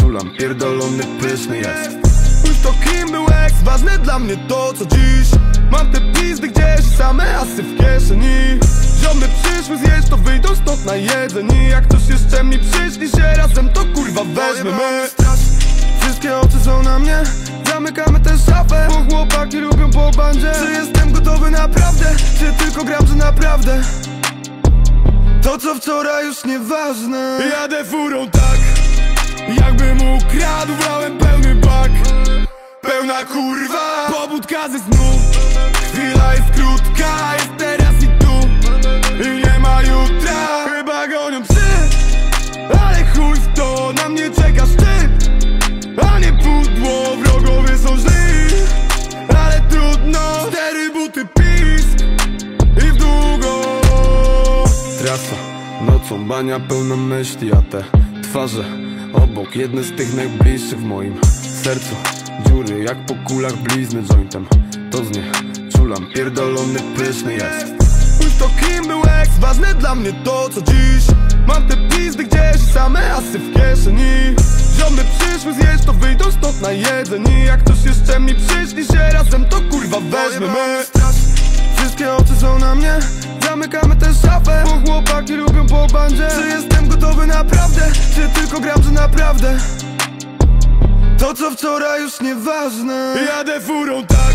czulam, pierdolony pyszny jest. Spójrz to kim był ex, ważne dla mnie to co dziś. Mam te pizdy gdzieś, same asy w kieszeni. Ziomy przyszły zjeść, to wyjdą stąd na jedzenie Jak ktoś jeszcze mi przyszli się razem, to kurwa weźmiemy Wszystkie oczy są na mnie Zamykamy tę szafę Bo chłopaki lubią po bandzie Czy jestem gotowy naprawdę? Czy tylko gram, że naprawdę? To co wczoraj już nieważne Jadę furą tak Jakbym ukradł, brałem pełny bak Pełna kurwa Pobudka ze snu Chwila jest krótka Jest nocą bania pełna myśli, a te twarze obok Jedne z tych najbliższych w moim sercu. Dziury jak po kulach blizny jointem To z nie czulam, pierdolony pyszny jest. Pójdź to kim był ex, ważne dla mnie to co dziś. Mam te pizdy gdzieś, same asy w kieszeni. Ziomy przyszły zjeść, to wyjdą stąd na jedzenie. Jak ktoś jeszcze mi przyszli się razem, to kurwa weźmiemy Wszystkie oczy są na mnie Zamykamy tę szafę Bo chłopaki lubią po bandzie Czy jestem gotowy naprawdę? Czy tylko gram, że naprawdę? To co wczoraj już nieważne Jadę furą tak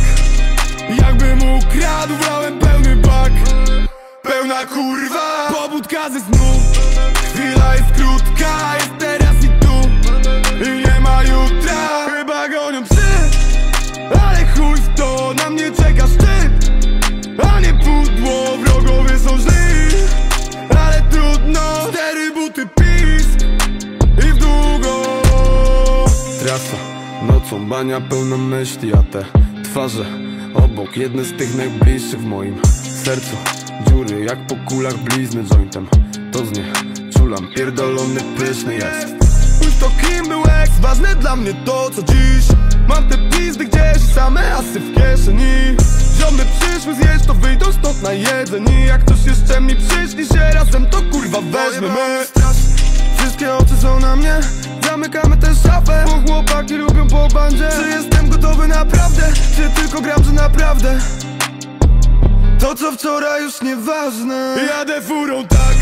Jakbym ukradł, brałem pełny bak Pełna kurwa Pobudka ze snu Chwila jest krótka trudno Cztery buty pisk I w długo. Trasa, nocą bania pełna myśli, a te twarze obok Jedne z tych najbliższych w moim sercu. Dziury jak po kulach blizny jointem. To z nie czulam, pierdolony pyszny jest. Pójdź to kim był ex, ważne dla mnie to co dziś. Mam te pizdy gdzieś, same asy w kieszeni Ziomy przyszły zjeść, to wyjdą stąd na jedzenie. Jak ktoś jeszcze mi przyszli się razem, to kurwa weźmiemy Wszystkie oczy są na mnie. Zamykamy tę szafę Bo chłopaki lubią po bandzie. Czy jestem gotowy naprawdę? Czy tylko gram, że naprawdę? To co wczoraj już nieważne. Jadę furą tak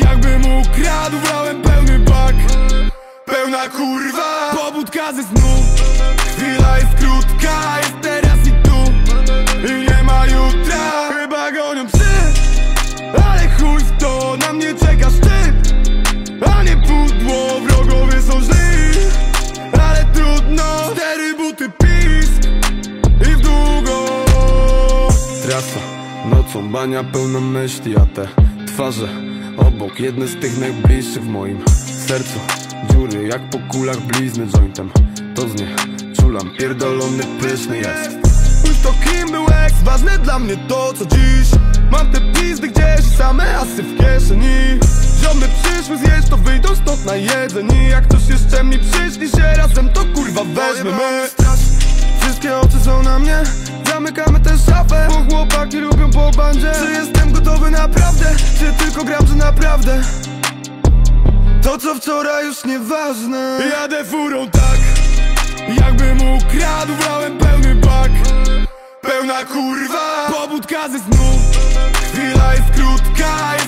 Jakbym ukradł, brałem pełny bak. Pełna kurwa. Pobudka ze snu Chwila jest krótka trudno Cztery buty pisk I w długo. Trasa, nocą bania pełna myśli, a te twarze obok Jedne z tych najbliższych w moim sercu. Dziury jak po kulach blizny jointem. To z nie czulam, pierdolony pyszny jest. Pójdź to kim był ex, ważne dla mnie to co dziś. Mam te pizdy gdzieś, same asy w kieszeni Ziomy przyszły zjeść, to wyjdą stąd na jedzenie. Jak ktoś jeszcze mi przyszli się razem, to kurwa weźmiemy Wszystkie oczy są na mnie. Zamykamy tę szafę Bo chłopaki lubią po bandzie. Czy jestem gotowy naprawdę? Czy tylko gram, że naprawdę? To co wczoraj już nieważne. Jadę furą tak Jakbym ukradł, brałem pełny bak. Pełna kurwa Pobudka ze snu. Chwila jest krótka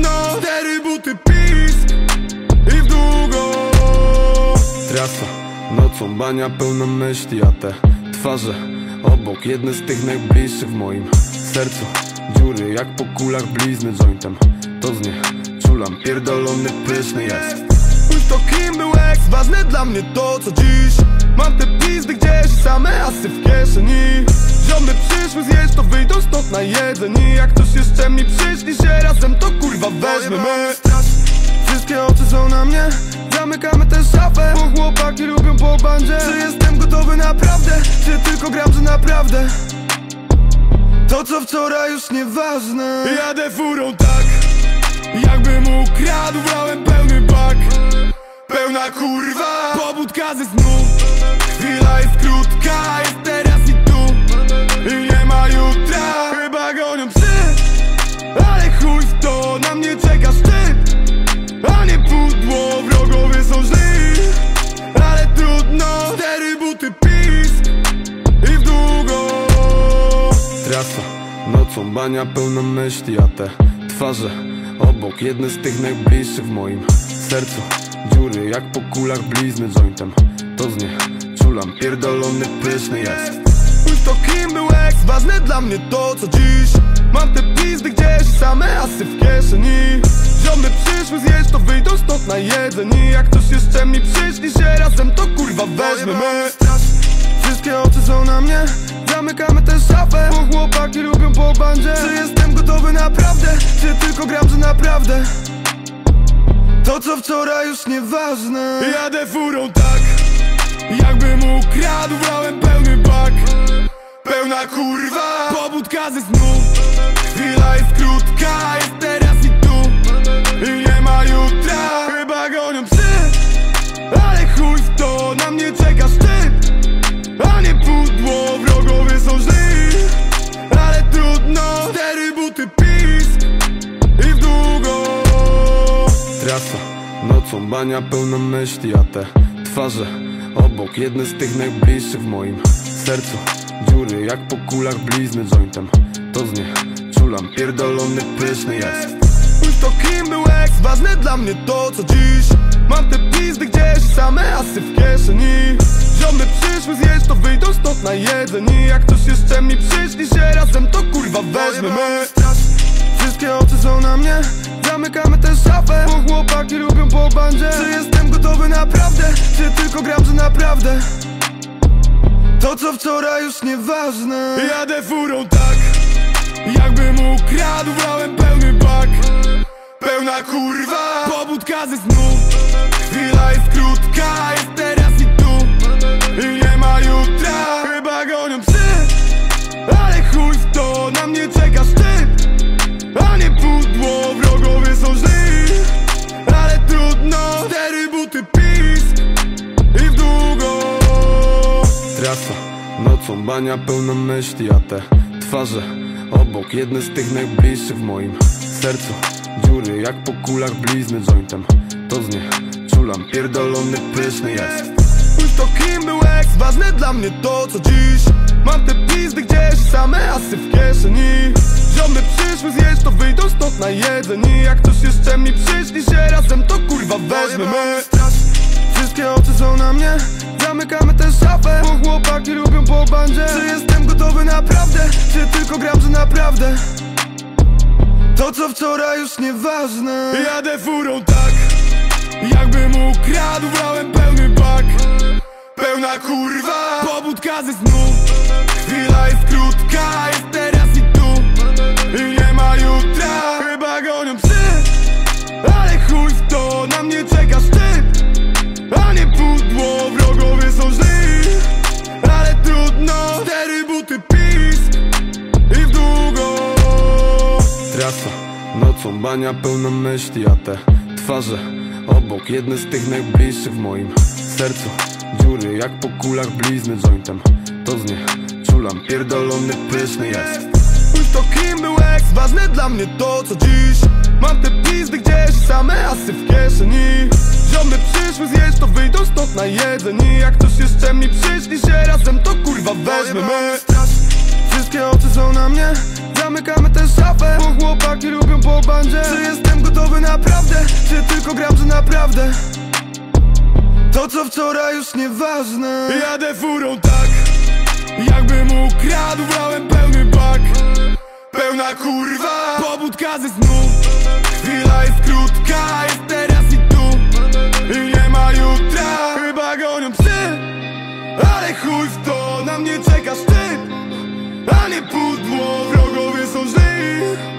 Trudno Cztery buty pisk I w długo. Trasa, nocą bania pełna myśli, a te twarze obok Jedne z tych najbliższych w moim sercu. Dziury jak po kulach blizny jointem. To z nie czulam, pierdolony pyszny jest. Pójdź to kim był ex, ważne dla mnie to co dziś. Mam te pizdy gdzieś, same asy w kieszeni Ziomy przyszły zjeść, to wyjdą stąd na jedzenie. Jak ktoś jeszcze mi przyszli się razem, to kurwa weźmiemy Wszystkie oczy są na mnie. Zamykamy tę szafę Bo chłopaki lubią po bandzie. Czy jestem gotowy naprawdę? Czy tylko gram, że naprawdę? To co wczoraj już nieważne. Jadę furą tak Jakbym ukradł, brałem pełny bak. Pełna kurwa Pobudka ze snu. Chwila jest krótka trudno Cztery buty pisk I w długo. Trasa, nocą bania pełna myśli, a te twarze obok Jedne z tych najbliższych w moim sercu. Dziury jak po kulach blizny jointem. To z nie czulam, pierdolony pyszny jest. Spójrz to kim był ex, ważne dla mnie to co dziś. Mam te pizdy gdzieś same asy w kieszeni Ziomy przyszły zjeść to wyjdą stąd na jedzeni Jak ktoś jeszcze mi przyszli się razem to kurwa weźmy my. Wszystkie oczy są na mnie. Zamykamy tę szafę Bo chłopaki lubią po bandzie. Czy jestem gotowy naprawdę? Czy tylko gram, że naprawdę? To co wczoraj już nieważne. Jadę furą tak Jakbym ukradł, brałem pełny bak. Pełna kurwa. Pobudka ze snu Chwila jest krótka, nocą bania pełna myśli, a te twarze obok Jedne z tych najbliższych w moim sercu. Dziury jak po kulach blizny jointem To z nie czulam, pierdolony pyszny jest. Spójrz to kim był ex, ważne dla mnie to co dziś. Mam te pizdy gdzieś, same asy w kieszeni. Ziomy przyszły zjeść, to wyjdą stąd na jedzeni Jak ktoś jeszcze mi przyszli się razem, to kurwa weźmy my. Wszystkie oczy są na mnie Zamykamy tę szafę Bo chłopaki lubią po bandzie Czy jestem gotowy naprawdę? Czy tylko gram, że naprawdę? To co wczoraj już nieważne Jadę furą tak Jakbym ukradł, brałem pełny bak Pełna kurwa Pobudka ze snu Chwila jest krótka, nocą bania pełna myśli, a te twarze obok Jedne z tych najbliższych w moim sercu. Dziury jak po kulach blizny jointem. To z nie czulam, pierdolony pyszny jest. Spójrz to kim był ex, ważne dla mnie to co dziś. Mam te pizdy gdzieś, same asy w kieszeni. Ziomy przyszły zjeść, to wyjdą stąd na jedzeni Jak ktoś jeszcze mi przyszli się razem, to kurwa weźmy my. Wszystkie oczy są na mnie Zamykamy tę szafę. Bo chłopaki lubią po bandzie. Czy jestem gotowy naprawdę? Czy tylko gram, że naprawdę? To co wczoraj już nieważne. Jadę furą tak Jakbym ukradł, brałem pełny bak. Pełna kurwa. Pobudka ze snu Chwila jest krótka, nocą bania pełna myśli, a te twarze obok Jedne z tych najbliższych w moim sercu. Dziury jak po kulach blizny jointem. To z nie czulam, pierdolony pyszny jest. Spójrz to kim był ex, ważne dla mnie to co dziś. Mam te pizdy gdzieś, same asy w kieszeni. Ziomy przyszły zjeść, to wyjdą stąd na jedzeni. Jak ktoś jeszcze mi przyszli się razem, to kurwa weźmy my Wszystkie oczy są na mnie Zamykamy tę szafę Bo chłopaki lubią po bandzie. Czy jestem gotowy naprawdę? Czy tylko gram, że naprawdę? To co wczoraj już nieważne. Jadę furą tak Jakbym ukradł, brałem pełny bak. Pełna kurwa. Pobudka ze snu. Chwila jest krótka, jest teraz i tu. I nie ma jutra. Chyba gonią psy. Ale chuj w to, na mnie czekasz ty A nie pudło, wrogowie są źli